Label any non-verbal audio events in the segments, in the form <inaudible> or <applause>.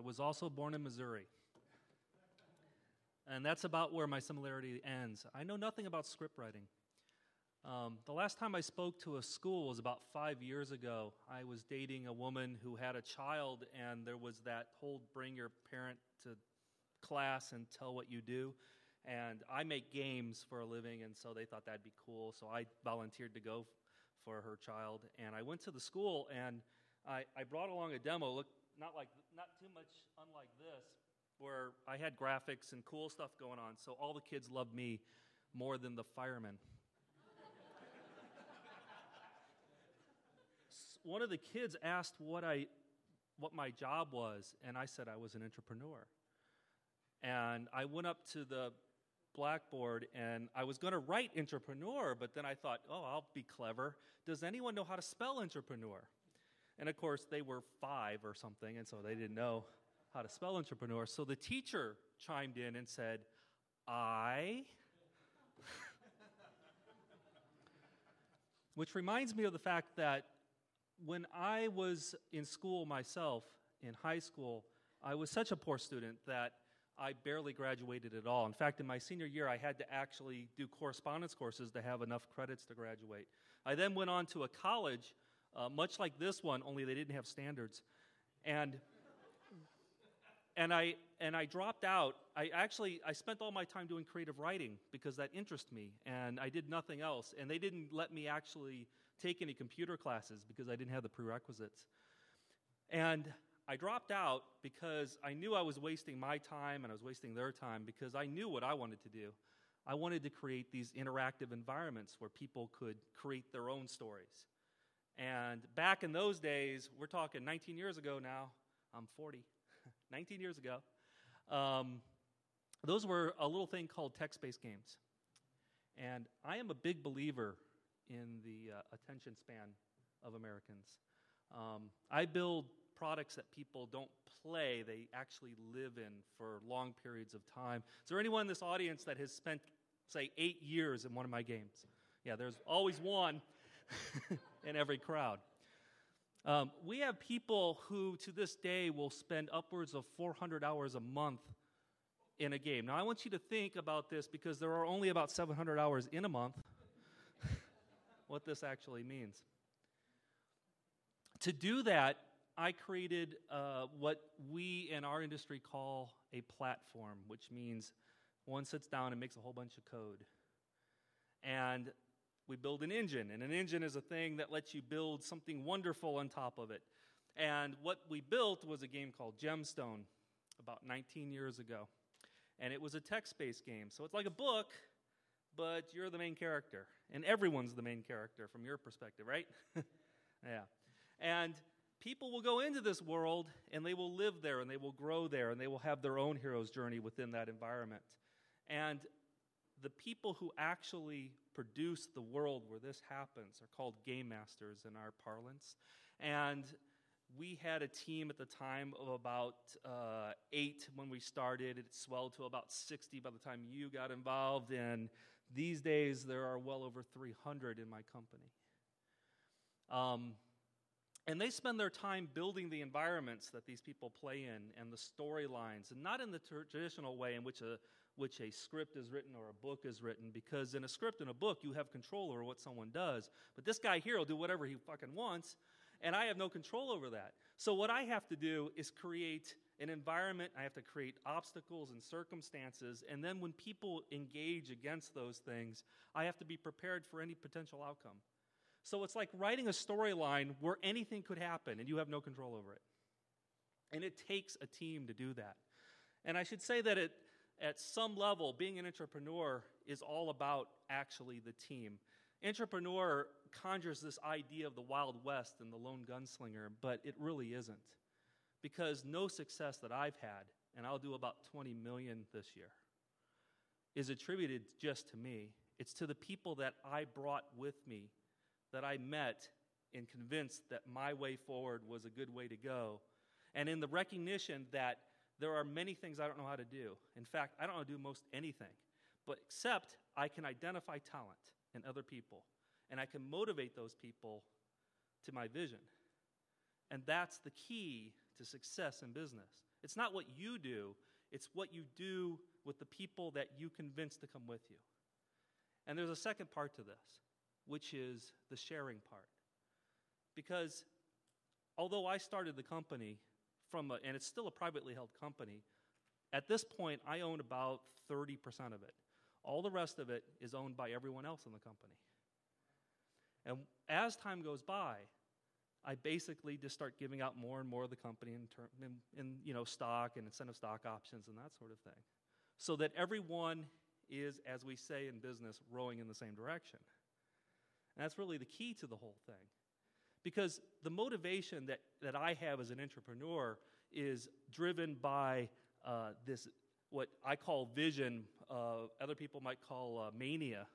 I was also born in Missouri. And that's about where my similarity ends. I know nothing about script writing. Um, the last time I spoke to a school was about five years ago. I was dating a woman who had a child, and there was that whole bring your parent to class and tell what you do. And I make games for a living, and so they thought that'd be cool. So I volunteered to go for her child. And I went to the school, and I, I brought along a demo, look, not, like, not too much unlike this, where I had graphics and cool stuff going on. So all the kids loved me more than the firemen. <laughs> one of the kids asked what I what my job was, and I said I was an entrepreneur. And I went up to the blackboard and I was going to write entrepreneur, but then I thought, oh, I'll be clever. Does anyone know how to spell entrepreneur? And of course, they were five or something, and so they didn't know how to spell entrepreneur. So the teacher chimed in and said, I. <laughs> Which reminds me of the fact that when I was in school myself, in high school, I was such a poor student that I barely graduated at all. In fact, in my senior year, I had to actually do correspondence courses to have enough credits to graduate. I then went on to a college, uh, much like this one, only they didn't have standards. And and I and I dropped out. I actually I spent all my time doing creative writing because that interested me, and I did nothing else. And they didn't let me actually take any computer classes because I didn't have the prerequisites. And I dropped out because I knew I was wasting my time and I was wasting their time because I knew what I wanted to do. I wanted to create these interactive environments where people could create their own stories. And back in those days, we're talking 19 years ago now, I'm 40, <laughs> 19 years ago, um, those were a little thing called text based games. And I am a big believer in the uh, attention span of Americans. Um, I build products that people don't play, they actually live in for long periods of time. Is there anyone in this audience that has spent, say, eight years in one of my games? Yeah, there's always one <laughs> in every crowd. Um, we have people who, to this day, will spend upwards of 400 hours a month in a game. Now, I want you to think about this because there are only about 700 hours in a month <laughs> what this actually means. To do that, I created uh, what we in our industry call a platform, which means one sits down and makes a whole bunch of code. And we build an engine, and an engine is a thing that lets you build something wonderful on top of it. And what we built was a game called Gemstone about 19 years ago. And it was a text based game. So it's like a book, but you're the main character. And everyone's the main character from your perspective, right? <laughs> yeah. And people will go into this world and they will live there and they will grow there and they will have their own hero's journey within that environment. And the people who actually produce the world where this happens are called game masters in our parlance. And we had a team at the time of about uh, eight when we started. It swelled to about 60 by the time you got involved. And these days, there are well over 300 in my company. Um, and they spend their time building the environments that these people play in and the storylines, and not in the traditional way in which a, which a script is written or a book is written, because in a script and a book, you have control over what someone does. But this guy here will do whatever he fucking wants, and I have no control over that. So, what I have to do is create an environment, I have to create obstacles and circumstances, and then when people engage against those things, I have to be prepared for any potential outcome. So it's like writing a storyline where anything could happen and you have no control over it. And it takes a team to do that. And I should say that it, at some level, being an entrepreneur is all about actually the team. Entrepreneur conjures this idea of the Wild West and the lone gunslinger, but it really isn't because no success that I've had, and I'll do about 20 million this year, is attributed just to me. It's to the people that I brought with me, that I met and convinced that my way forward was a good way to go. And in the recognition that there are many things I don't know how to do. In fact, I don't know how to do most anything, but except I can identify talent in other people, and I can motivate those people to my vision. And that's the key to success in business It's not what you do, it's what you do with the people that you convince to come with you. And there's a second part to this, which is the sharing part. Because although I started the company from a, and it's still a privately held company, at this point I own about 30% of it. All the rest of it is owned by everyone else in the company. And as time goes by, I basically just start giving out more and more of the company in, term, in, in, you know, stock and incentive stock options and that sort of thing. So that everyone is, as we say in business, rowing in the same direction. And that's really the key to the whole thing. Because the motivation that, that I have as an entrepreneur is driven by uh, this, what I call vision, uh, other people might call uh, mania,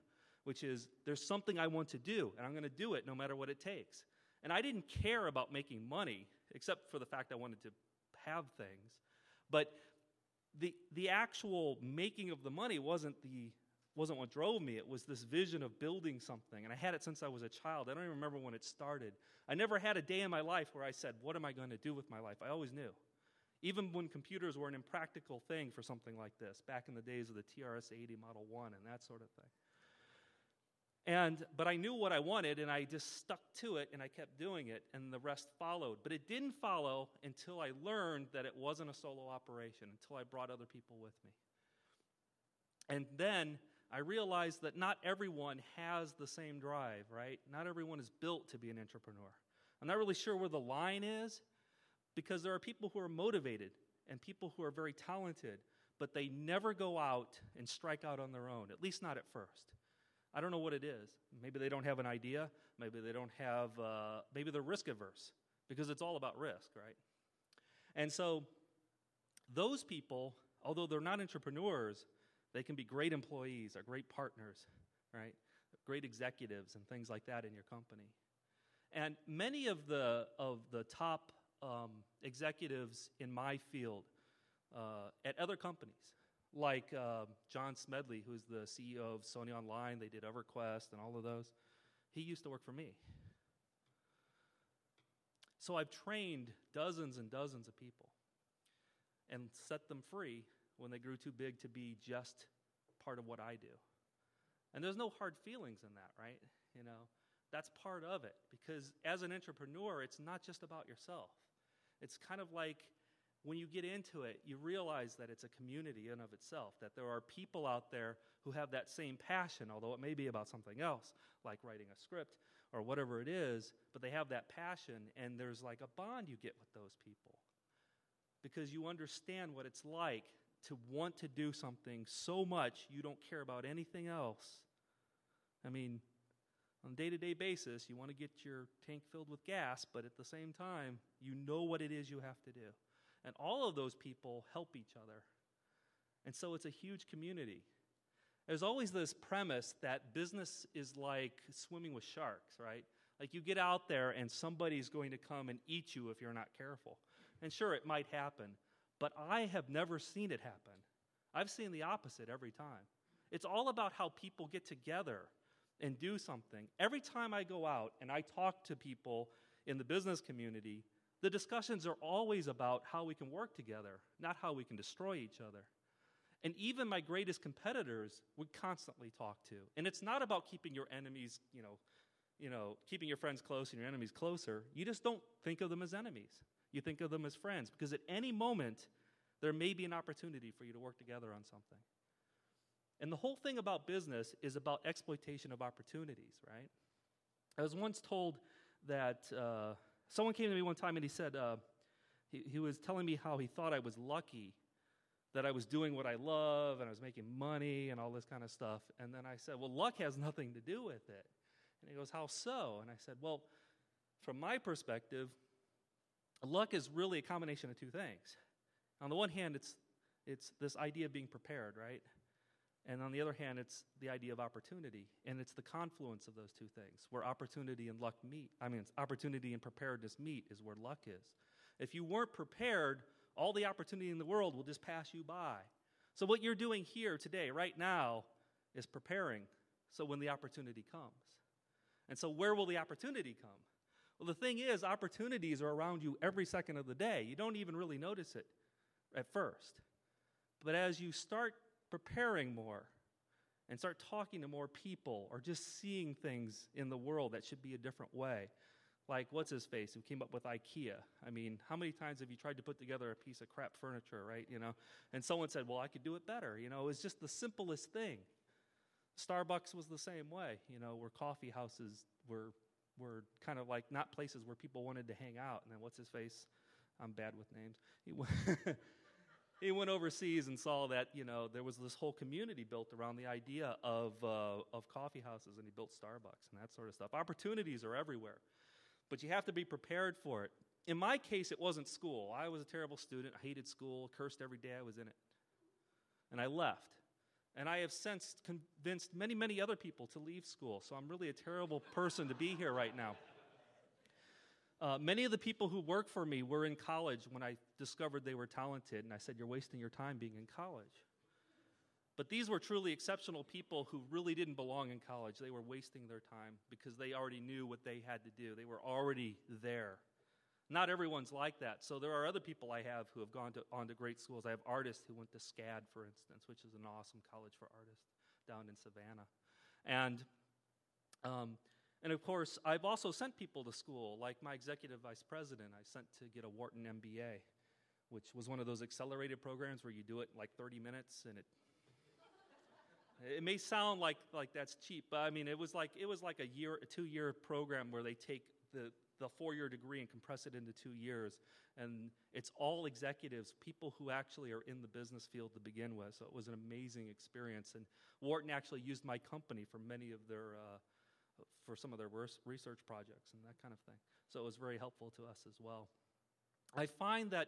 which is there's something I want to do, and I'm going to do it no matter what it takes. And I didn't care about making money, except for the fact I wanted to have things. But the, the actual making of the money wasn't, the, wasn't what drove me. It was this vision of building something. And I had it since I was a child. I don't even remember when it started. I never had a day in my life where I said, What am I going to do with my life? I always knew. Even when computers were an impractical thing for something like this, back in the days of the TRS 80 Model 1 and that sort of thing. And, but I knew what I wanted, and I just stuck to it, and I kept doing it, and the rest followed. But it didn't follow until I learned that it wasn't a solo operation, until I brought other people with me. And then I realized that not everyone has the same drive, right? Not everyone is built to be an entrepreneur. I'm not really sure where the line is, because there are people who are motivated and people who are very talented, but they never go out and strike out on their own, at least not at first. I don't know what it is. Maybe they don't have an idea. Maybe they don't have, uh, maybe they're risk averse because it's all about risk, right? And so those people, although they're not entrepreneurs, they can be great employees or great partners, right? Great executives and things like that in your company. And many of the, of the top um, executives in my field uh, at other companies, like uh, John Smedley, who's the CEO of Sony Online, they did EverQuest and all of those. He used to work for me. So I've trained dozens and dozens of people and set them free when they grew too big to be just part of what I do. And there's no hard feelings in that, right? You know, that's part of it because as an entrepreneur, it's not just about yourself. It's kind of like when you get into it, you realize that it's a community in of itself, that there are people out there who have that same passion, although it may be about something else, like writing a script or whatever it is, but they have that passion, and there's like a bond you get with those people. Because you understand what it's like to want to do something so much you don't care about anything else. I mean, on a day to day basis, you want to get your tank filled with gas, but at the same time, you know what it is you have to do. And all of those people help each other. And so it's a huge community. There's always this premise that business is like swimming with sharks, right? Like you get out there and somebody's going to come and eat you if you're not careful. And sure, it might happen, but I have never seen it happen. I've seen the opposite every time. It's all about how people get together and do something. Every time I go out and I talk to people in the business community, the discussions are always about how we can work together, not how we can destroy each other. And even my greatest competitors would constantly talk to. And it's not about keeping your enemies, you know, you know, keeping your friends close and your enemies closer. You just don't think of them as enemies. You think of them as friends because at any moment there may be an opportunity for you to work together on something. And the whole thing about business is about exploitation of opportunities, right? I was once told that uh, Someone came to me one time and he said, uh, he, he was telling me how he thought I was lucky that I was doing what I love and I was making money and all this kind of stuff. And then I said, Well, luck has nothing to do with it. And he goes, How so? And I said, Well, from my perspective, luck is really a combination of two things. On the one hand, it's, it's this idea of being prepared, right? And on the other hand, it's the idea of opportunity. And it's the confluence of those two things where opportunity and luck meet. I mean, opportunity and preparedness meet is where luck is. If you weren't prepared, all the opportunity in the world will just pass you by. So, what you're doing here today, right now, is preparing so when the opportunity comes. And so, where will the opportunity come? Well, the thing is, opportunities are around you every second of the day. You don't even really notice it. at first. But as you start preparing more and start talking to more people or just seeing things in the world that should be a different way, like what's his face who came up with IKEA. I mean, how many times have you tried to put together a piece of crap furniture, right? You know, and someone said, "Well, I could do it better." You know, it was just the simplest thing. Starbucks was the same way. You know, where coffee houses were were kind of like not places where people wanted to hang out. And then what's his face? I'm bad with names. He went, <laughs> he went overseas and saw that you know there was this whole community built around the idea of uh, of coffee houses, and he built Starbucks and that sort of stuff. Opportunities are everywhere but you have to be prepared for it. In my case, it wasn't school. I was a terrible student. I hated school, cursed every day I was in it. And I left. And I have since convinced many, many other people to leave school. So I'm really a terrible person to be here right now. Uh, many of the people who work for me were in college when I discovered they were talented, and I said, You're wasting your time being in college. But these were truly exceptional people who really didn't belong in college. They were wasting their time because they already knew what they had to do, they were already there. Not everyone's like that. So there are other people I have who have gone to, on to great schools. I have artists who went to SCAD, for instance, which is an awesome college for artists down in Savannah. And, um, and of course, I've also sent people to school, like my executive vice president, I sent to get a Wharton MBA, which was one of those accelerated programs where you do it in like 30 minutes and it it may sound like, like that's cheap, but I mean, it was like, it was like a year, a two year program where they take the, the four year degree and compress it into two years. And it's all executives, people who actually are in the business field to begin with. So it was an amazing experience. And Wharton actually used my company for many of their, uh, for some of their research projects and that kind of thing. So it was very helpful to us as well. I find that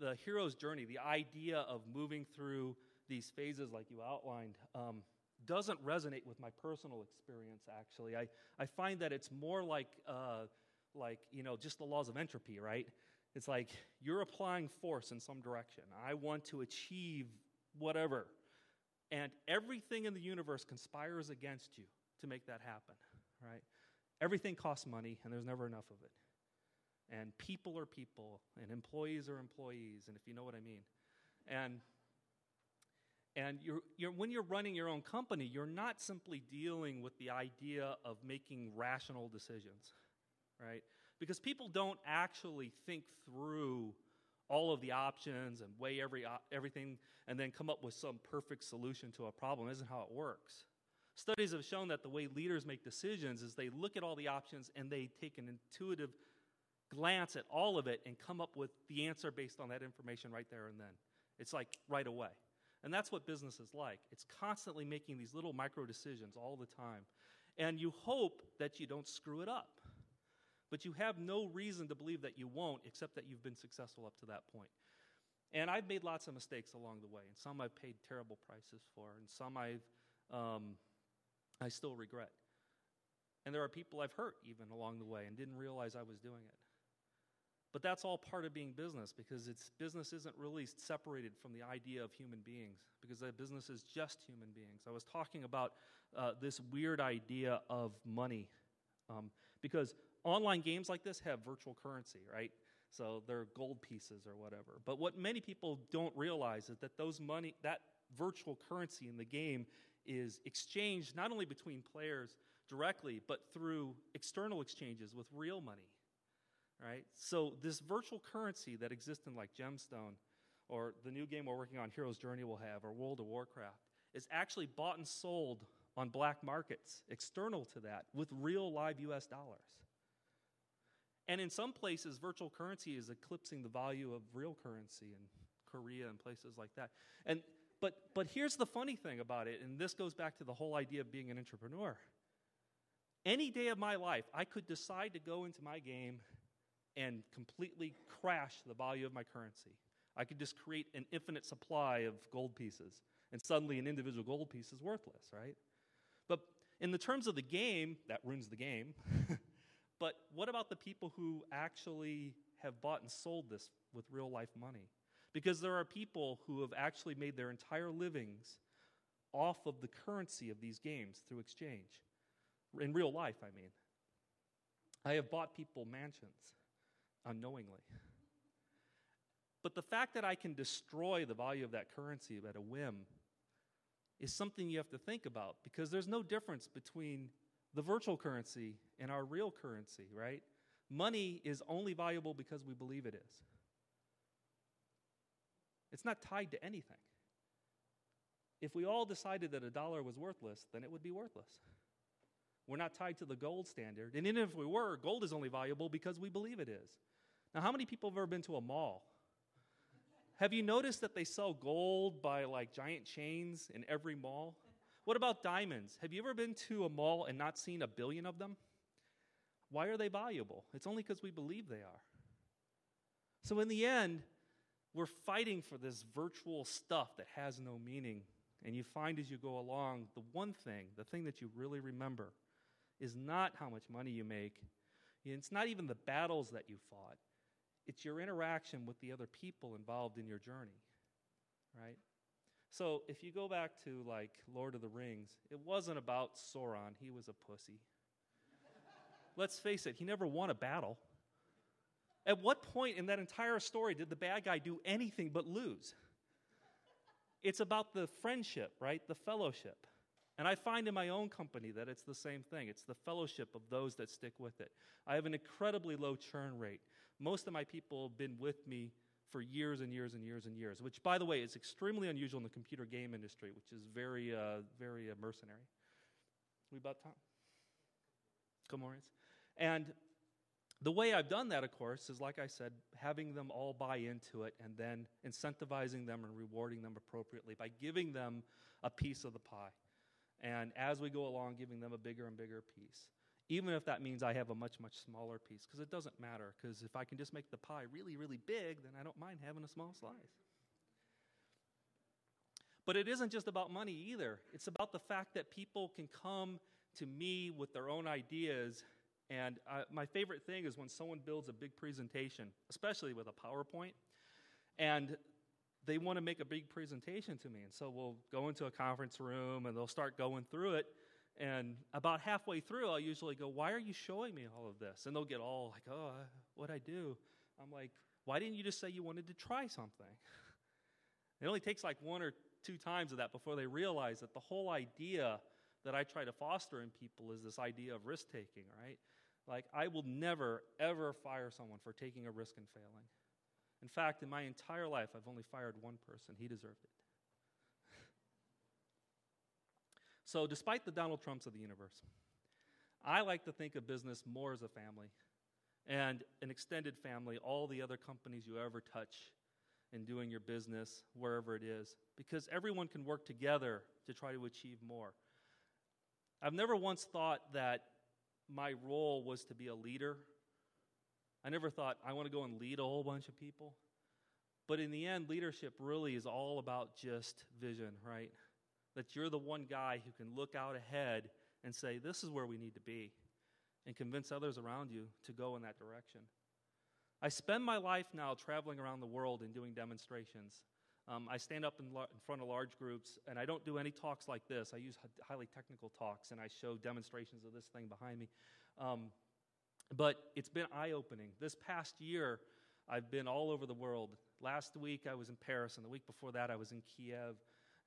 the hero's journey, the idea of moving through these phases like you outlined um, doesn't resonate with my personal experience actually i, I find that it's more like uh, like you know just the laws of entropy right? It's like you're applying force in some direction. I want to achieve whatever. And everything in the universe conspires against you to make that happen right? Everything costs money and there's never enough of it. And people are people and employees are employees and if you know what i mean. And and you're, you're, when you're running your own company, you're not simply dealing with the idea of making rational decisions, right? Because people don't actually think through all of the options and weigh every, uh, everything and then come up with some perfect solution to a problem. Isn't how it works. Studies have shown that the way leaders make decisions is they look at all the options and they take an intuitive glance at all of it and come up with the answer based on that information right there and then. It's like right away. And that's what business is like. It's constantly making these little micro decisions all the time. And you hope that you don't screw it up. But you have no reason to believe that you won't, except that you've been successful up to that point. And I've made lots of mistakes along the way, and some I've paid terrible prices for, and some I've, um, I still regret. And there are people I've hurt even along the way and didn't realize I was doing it. But that's all part of being business because it's business isn't really separated from the idea of human beings because business is just human beings. I was talking about uh, this weird idea of money um, because online games like this have virtual currency, right? So they're gold pieces or whatever. But what many people don't realize is that those money, that virtual currency in the game is exchanged not only between players directly, but through external exchanges with real money right? So this virtual currency that exists in like Gemstone or the new game we're working on, Hero's Journey will have, or World of Warcraft, is actually bought and sold on black markets external to that with real live US dollars. And in some places, virtual currency is eclipsing the value of real currency in Korea and places like that. And but but here's the funny thing about it, and this goes back to the whole idea of being an entrepreneur. Any day of my life, I could decide to go into my game and completely crash the value of my currency. I could just create an infinite supply of gold pieces, and suddenly an individual gold piece is worthless, right? But in the terms of the game, that ruins the game. <laughs> but what about the people who actually have bought and sold this with real life money? Because there are people who have actually made their entire livings off of the currency of these games through exchange. In real life, I mean. I have bought people mansions unknowingly. But the fact that I can destroy the value of that currency at a whim is something you have to think about because there's no difference between the virtual currency and our real currency, right? Money is only valuable because we believe it is. It's not tied to anything. If we all decided that a dollar was worthless, then it would be worthless. We're not tied to the gold standard. And even if we were, gold is only valuable because we believe it is. Now, how many people have ever been to a mall? Have you noticed that they sell gold by like giant chains in every mall? What about diamonds? Have you ever been to a mall and not seen a billion of them? Why are they valuable? It's only because we believe they are. So, in the end, we're fighting for this virtual stuff that has no meaning. And you find as you go along, the one thing, the thing that you really remember, is not how much money you make. It's not even the battles that you fought. It's your interaction with the other people involved in your journey, right? So if you go back to like Lord of the Rings, it wasn't about Sauron. He was a pussy. Let's face it, he never won a battle. At what point in that entire story did the bad guy do anything but lose? It's about the friendship, right? The fellowship. And I find in my own company that it's the same thing. It's the fellowship of those that stick with it. I have an incredibly low churn rate. Most of my people have been with me for years and years and years and years, which, by the way, is extremely unusual in the computer game industry, which is very, uh, very uh, mercenary. We about time? More And the way I've done that, of course, is like I said, having them all buy into it and then incentivizing them and rewarding them appropriately by giving them a piece of the pie. And as we go along, giving them a bigger and bigger piece. Even if that means I have a much, much smaller piece, because it doesn't matter. Because if I can just make the pie really, really big, then I don't mind having a small slice. But it isn't just about money either. It's about the fact that people can come to me with their own ideas and uh, my favorite thing is when someone builds a big presentation, especially with a PowerPoint, and they want to make a big presentation to me. And so we'll go into a conference room and they'll start going through it. And about halfway through, I'll usually go, Why are you showing me all of this? And they'll get all like, Oh, what'd I do? I'm like, Why didn't you just say you wanted to try something? <laughs> It only takes like one or two times of that before they realize that the whole idea that I try to foster in people is this idea of risk taking, right? Like, I will never, ever fire someone for taking a risk and failing. In fact, in my entire life, I've only fired one person. He deserved it. So, despite the Donald Trumps of the universe, I like to think of business more as a family and an extended family, all the other companies you ever touch in doing your business, wherever it is, because everyone can work together to try to achieve more. I've never once thought that my role was to be a leader. I never thought I want to go and lead a whole bunch of people. But in the end, leadership really is all about just vision, right? That you're the one guy who can look out ahead and say, this is where we need to be, and convince others around you to go in that direction. I spend my life now traveling around the world and doing demonstrations. Um, I stand up in, in, front of large groups, and I don't do any talks like this. I use h- highly technical talks, and I show demonstrations of this thing behind me. Um, but it's been eye opening. This past year, I've been all over the world. Last week, I was in Paris, and the week before that, I was in Kiev.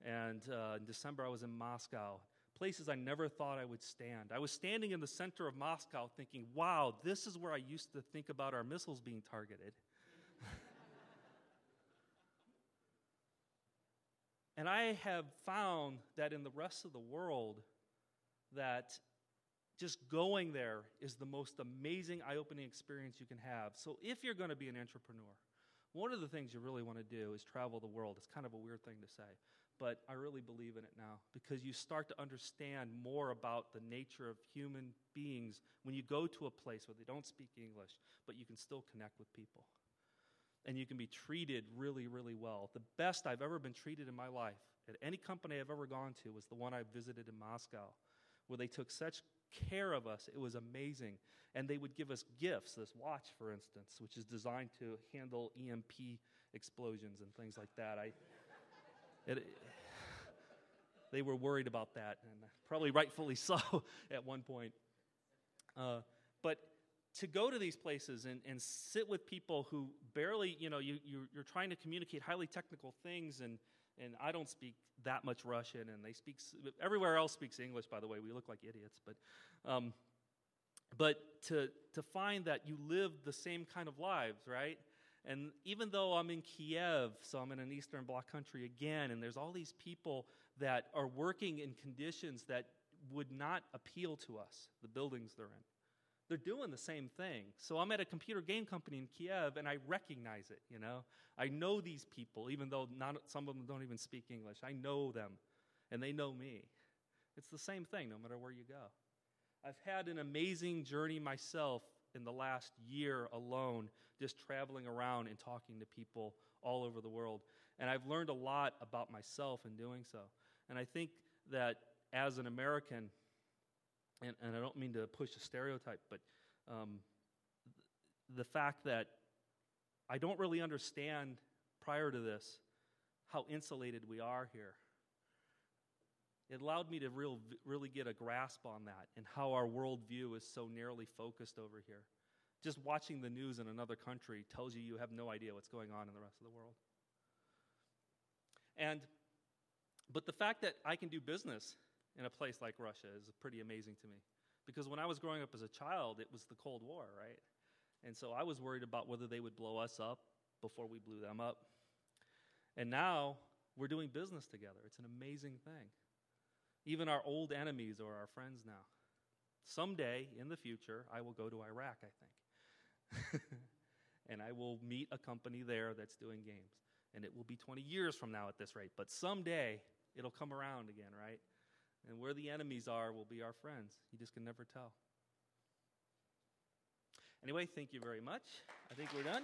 And uh, in December, I was in Moscow. Places I never thought I would stand. I was standing in the center of Moscow thinking, wow, this is where I used to think about our missiles being targeted. <laughs> And I have found that in the rest of the world, that just going there is the most amazing eye opening experience you can have. So, if you're going to be an entrepreneur, one of the things you really want to do is travel the world. It's kind of a weird thing to say, but I really believe in it now because you start to understand more about the nature of human beings when you go to a place where they don't speak English, but you can still connect with people and you can be treated really, really well. The best I've ever been treated in my life at any company I've ever gone to was the one I visited in Moscow, where they took such care of us. It was amazing. And they would give us gifts, this watch, for instance, which is designed to handle EMP explosions and things like that. I, it, they were worried about that, and probably rightfully <laughs> so at one point. Uh, but to go to these places and, and sit with people who barely, you know, you, you're, you're trying to communicate highly technical things, and, and I don't speak that much Russian, and they speak, everywhere else speaks English, by the way. We look like idiots, but, um, but to, to find that you live the same kind of lives, right? And even though I'm in Kiev, so I'm in an Eastern Bloc country again, and there's all these people that are working in conditions that would not appeal to us, the buildings they're in. They're doing the same thing. So I'm at a computer game company in Kiev and I recognize it, you know. I know these people, even though not, some of them don't even speak English. I know them and they know me. It's the same thing no matter where you go. I've had an amazing journey myself in the last year alone, just traveling around and talking to people all over the world. And I've learned a lot about myself in doing so. And I think that as an American, and, and I don't mean to push a stereotype, but um, the fact that I don't really understand prior to this how insulated we are here. It allowed me to real, really get a grasp on that and how our worldview is so narrowly focused over here. Just watching the news in another country tells you you have no idea what's going on in the rest of the world. And, but the fact that I can do business in a place like Russia is pretty amazing to me. Because when I was growing up as a child, it was the Cold War, right? And so I was worried about whether they would blow us up before we blew them up. And now we're doing business together. It's an amazing thing. Even our old enemies are our friends now. Someday in the future, I will go to Iraq, I think. <laughs> and I will meet a company there that's doing games. And it will be 20 years from now at this rate. But someday it'll come around again, right? And where the enemies are will be our friends. You just can never tell. Anyway, thank you very much. I think we're done.